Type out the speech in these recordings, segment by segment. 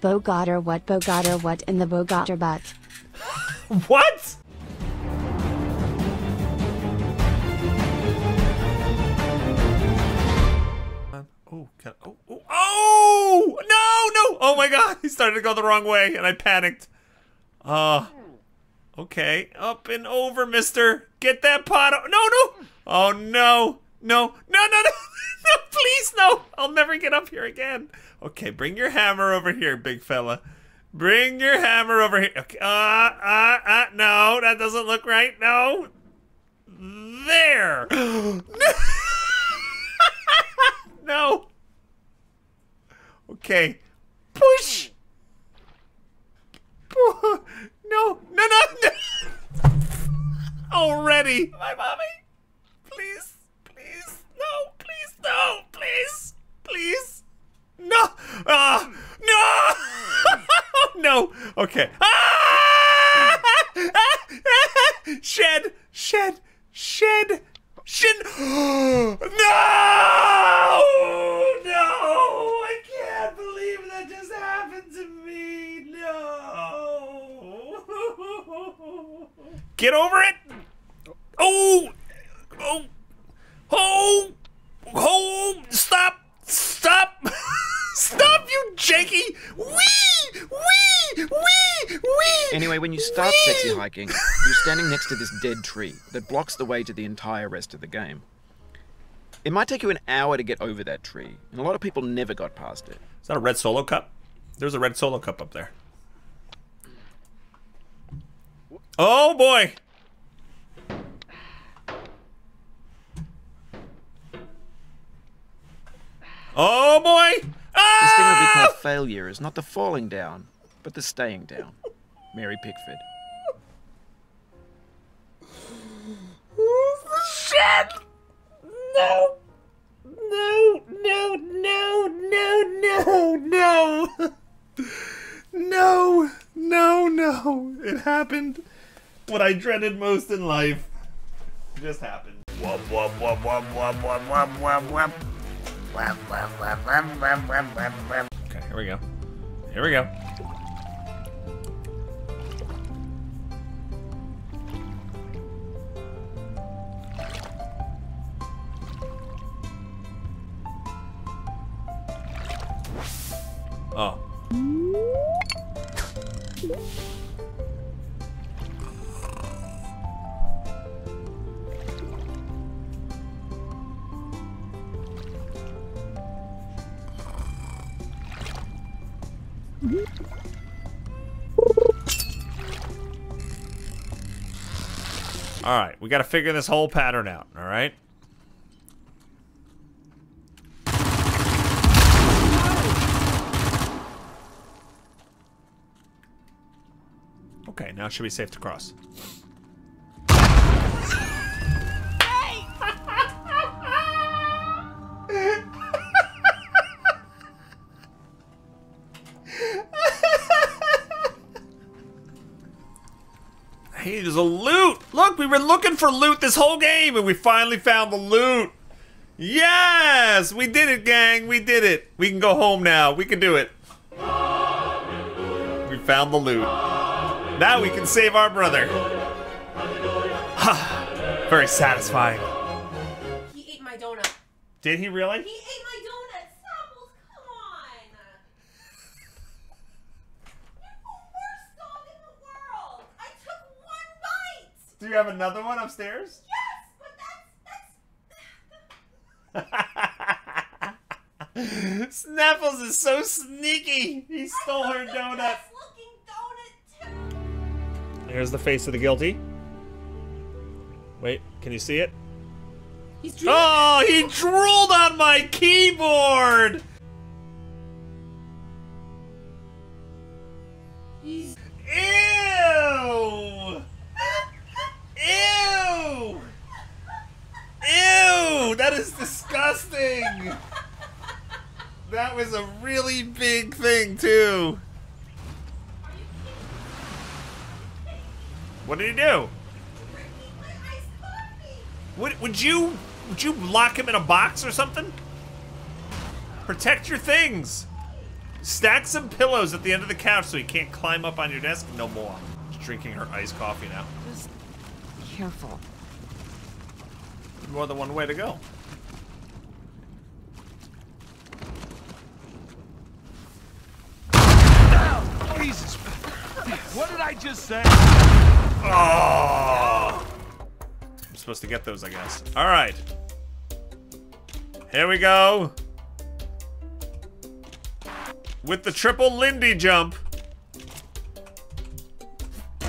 Bog Otter what Bog Otter what in the Bog Otter butt. What? Oh, can, oh, oh, oh, no, no. Oh my God. He started to go the wrong way and I panicked. Uh, okay. Up and over, mister. Get that pot. No, no. Oh, no. No, no, no, no. No, please, no. I'll never get up here again. Okay, bring your hammer over here, big fella. Bring your hammer over here. Okay. Uh, uh, uh, no, that doesn't look right. No. There. no. no. Okay. Push. Pu- No, no, no, no. Already. My mommy. Please, please. No, please, no, please, please. No. Ah, no. no. Okay. Ah! Shed, shed, shed, no! No! I can't believe that just happened to me. No! Get over it! Oh! Oh! Oh! Oh! Stop! Stop! Stop, you janky! Wee! Wee! Wee! Wee! Anyway, when you start sexy hiking, you're standing next to this dead tree that blocks the way to the entire rest of the game. It might take you an hour to get over that tree, and a lot of people never got past it. Is that a red solo cup? There's a red solo cup up there. Oh boy! Oh boy! This thing that we Ah! call failure is not the falling down, but the staying down. Mary Pickford. Shit! No! No, no, no, no, no, no! No, no, no. It happened. What I dreaded most in life just happened. Okay, here we go. Here we go. Oh. All right, we got to figure this whole pattern out, all right? Okay, now it should be safe to cross. We've been looking for loot this whole game, and we finally found the loot! Yes! We did it, gang! We did it! We can go home now. We can do it. We found the loot. Now we can save our brother. Very satisfying. He ate my donut. Did he really? He ate my donut. Snapples, come on. You're the worst dog in the world. I took one bite. Do you have another one upstairs? Yes, but that's that's... Snaffles is so sneaky. He stole her donut. donut too. Here's the face of the guilty. Wait, can you see it? He's oh, drooling. Oh, he drooled on my keyboard! Disgusting! That was a really big thing, too. What did he do? my iced coffee. Would, would you would you lock him in a box or something? Protect your things. Stack some pillows at the end of the couch so he can't climb up on your desk no more. She's drinking her iced coffee now. Just careful. More than one way to go. Jesus. What did I just say? Oh! I'm supposed to get those, I guess. All right. Here we go. With the triple Lindy jump.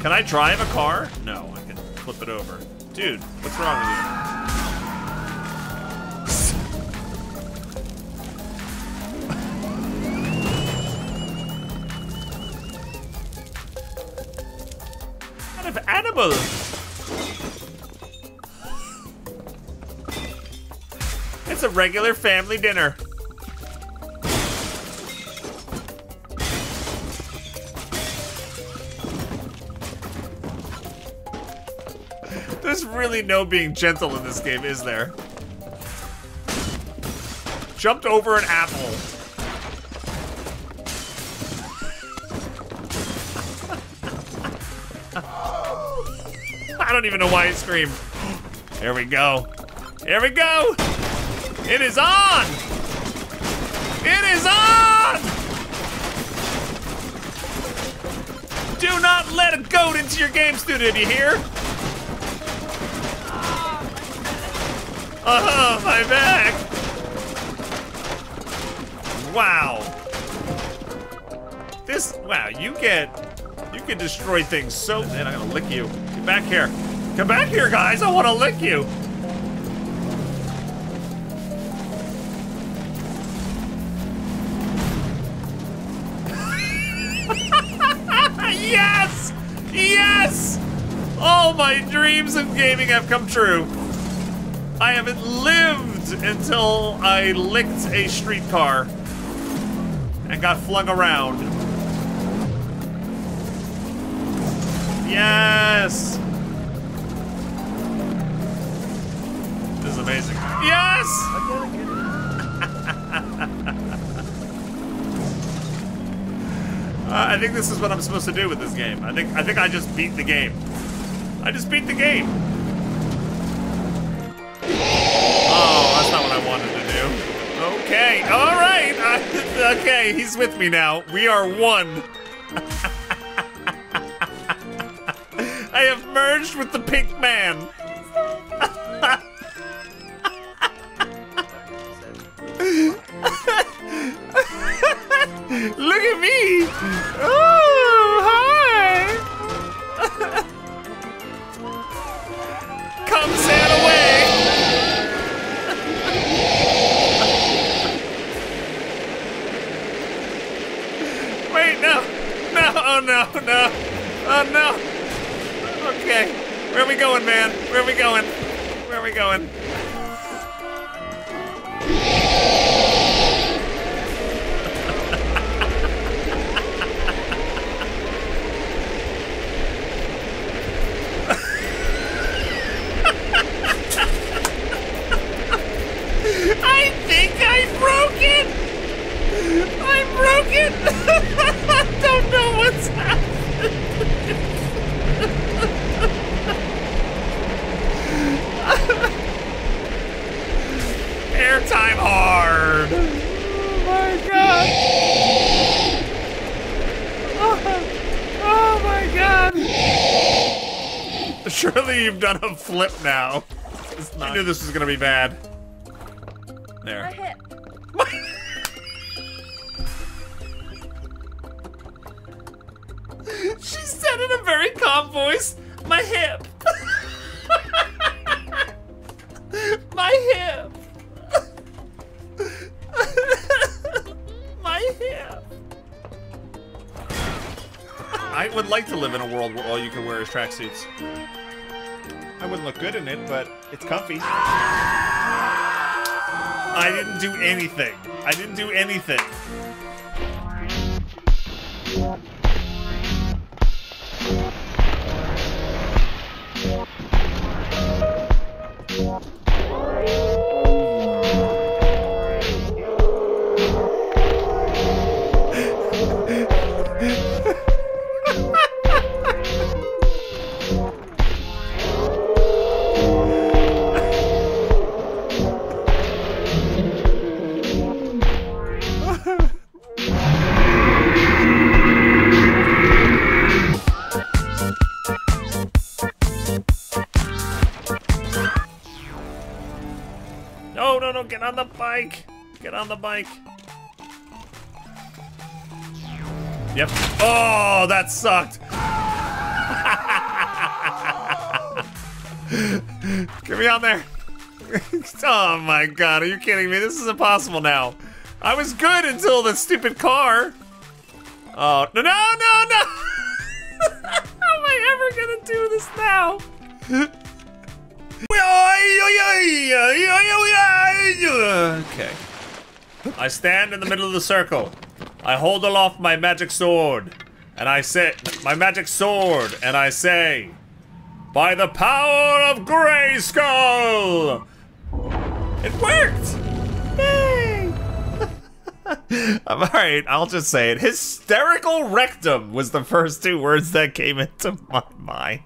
Can I drive a car? No, I can flip it over. Dude, what's wrong with you? Kind of animal? It's a regular family dinner. There's really no being gentle in this game, is there? Jumped over an apple. Don't even know why he screamed. Here we go. Here we go. It is on. It is on. Do not let a goat into your game studio, do you hear? Oh, my back. Wow. This, wow, you get, you can destroy things so, man, I'm gonna lick you. Get back here. Come back here, guys, I wanna lick you. yes! Yes! All my dreams of gaming have come true. I haven't lived until I licked a streetcar and got flung around. Yes! Uh, I think this is what I'm supposed to do with this game. I think I think I just beat the game. I just beat the game. Oh, that's not what I wanted to do. Okay, all right. I, okay, he's with me now. We are one. I have merged with the pink man. Look at me! Oh, hi! Come Santa away! Wait, no! No, oh no, no! Oh no! Okay. Where are we going, man? Where are we going? Where are we going? I broke it! I don't know what's happened. Airtime hard! Oh my god! Oh, oh my god! Surely you've done a flip now. I knew this was gonna be bad. There. She said in a very calm voice, my hip. my hip. my hip. I would like to live in a world where all you can wear is tracksuits. I wouldn't look good in it, but it's comfy. I didn't do anything. I didn't do anything. On the bike. Get on the bike. Yep. Oh, that sucked. Get me on there. oh my god, are you kidding me? This is impossible now. I was good until the stupid car. Oh, no, no, no, no! How am I ever gonna do this now? Okay. I stand in the middle of the circle. I hold aloft my magic sword. And I say, my magic sword, and I say, by the power of Grayskull! It worked! Yay! I'm alright, I'll just say it. Hysterical rectum was the first two words that came into my mind.